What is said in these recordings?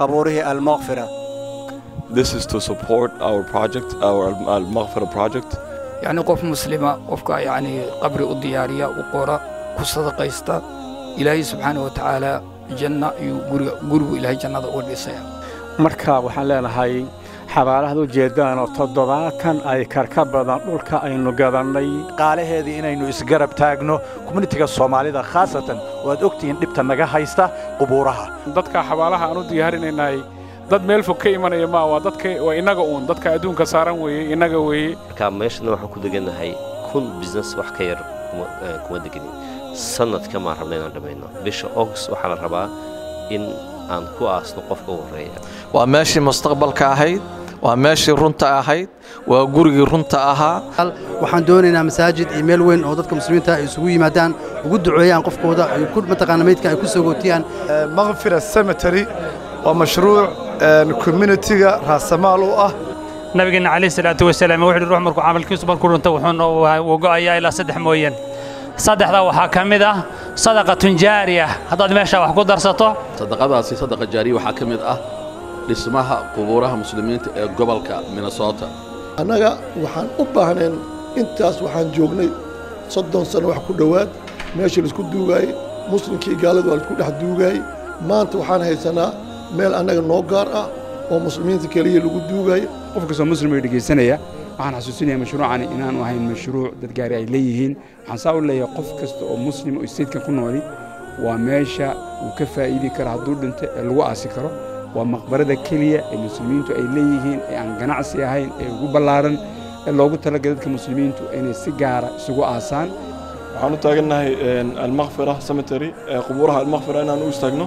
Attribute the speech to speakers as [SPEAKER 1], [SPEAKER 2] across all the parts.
[SPEAKER 1] qabuurihii almaqfira
[SPEAKER 2] This is to support our project, our Al Maghfira project.
[SPEAKER 3] yacni qof muslima qofka yacni qabri u diyaariya u qora ku sadaqaysta ilaahay subxaana wa tacaala janna iyo guriga gurigu ilaahay jannada
[SPEAKER 4] xabaalahaad u jeedaan oo toddobaatan ay karka badan dhulka aynu gadannay
[SPEAKER 5] qaalaheedii inaynu isgarab taagno communitiga soomaalida khaasatan waad ogtihiin dhibta naga haysta qubuuraha.
[SPEAKER 6] Dadka xabaalaha aan u diyaarinaynahay dad meel fog ka imanaya ma waa dadka waa innaga uun dadka adduunka saaran weeye innaga weeye.
[SPEAKER 7] Marka meeshana waxaan ku degannahay kun business wax ka yar kuma eh, deganin sanadka maan rabna inaan dhammayno bisha august waxaa la rabaa in aan ku aasno qofka u horreeya.
[SPEAKER 8] Waa meeshii mustaqbalka ahayd waa meeshii runta ahayd waa gurigii runta ahaa.
[SPEAKER 9] Waxaan doonaynaa masaajid iyo meel weyn oo dadka muslimiinta ay isugu yimaadaan ugu duceeyaan qofkooda ay ku mataqaana meydka ay ku sogootiyaan
[SPEAKER 10] maqfira cemetery waa mashruuc communitiga raasamaal u ah.
[SPEAKER 11] Nabigeena calayhi salaatu wasalaam wuxuu ruux markuu camalkiisu markuu dhinto wuxuu go'ayaa ilaa saddex mooyaan saddexdaa waxaa ka mid ah sadaqatun jaariya. Haddaad meeshaa wax ku darsato
[SPEAKER 12] sadaqadaasi sadaqa jaariya waxaa ka mid ah dhismaha qubuuraha muslimiinta ee gobolka minnesota.
[SPEAKER 13] Annaga waxaan u baahnayn intaas waxaan joognay soddon sano wax ku dhowaad meeshii la isku duugaayey muslimkii gaaladu waa la isku dhex duugaayey maanta waxaan haysanaa meel annaga noo gaar ah oo muslimiinta keliya lagu duugaayo
[SPEAKER 14] qof kastoo muslim ee dhegaysanaya waxaan xasuusinayaa mashruucani inaanu ahayn mashruuc dad gaari ay leeyihiin. Waxaan saa u leeyahay qof kasta oo muslim oo statekan ku nooli waa meesha uu ka faa'iidi karo hadduu dhinto ee lagu aasi karo waa maqbarada keliya ee muslimiintu ay leeyihiin ee aan ganacsi ahayn ee ugu ballaaran ee loogu talagalay dadka muslimiintu inay si gaara isugu aasaan
[SPEAKER 2] waxaan u taagannahay almaqfira cemetery ee qubuuraha almaqfira inaan u istaagno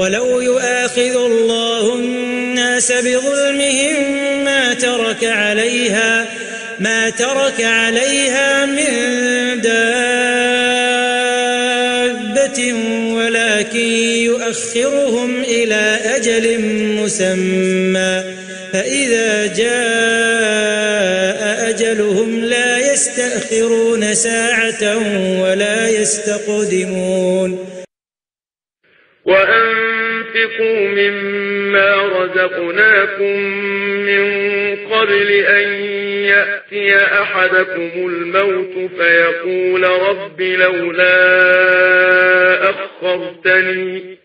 [SPEAKER 15] ولو يؤاخذ الله الناس بظلمهم ما ترك عليها ما ترك عليها من دابة يؤخرهم إلى أجل مسمى فإذا جاء أجلهم لا يستأخرون ساعة ولا يستقدمون.
[SPEAKER 16] وأنفقوا مما رزقناكم من قبل أن يأتي أحدكم الموت فيقول رب لولا أخرتني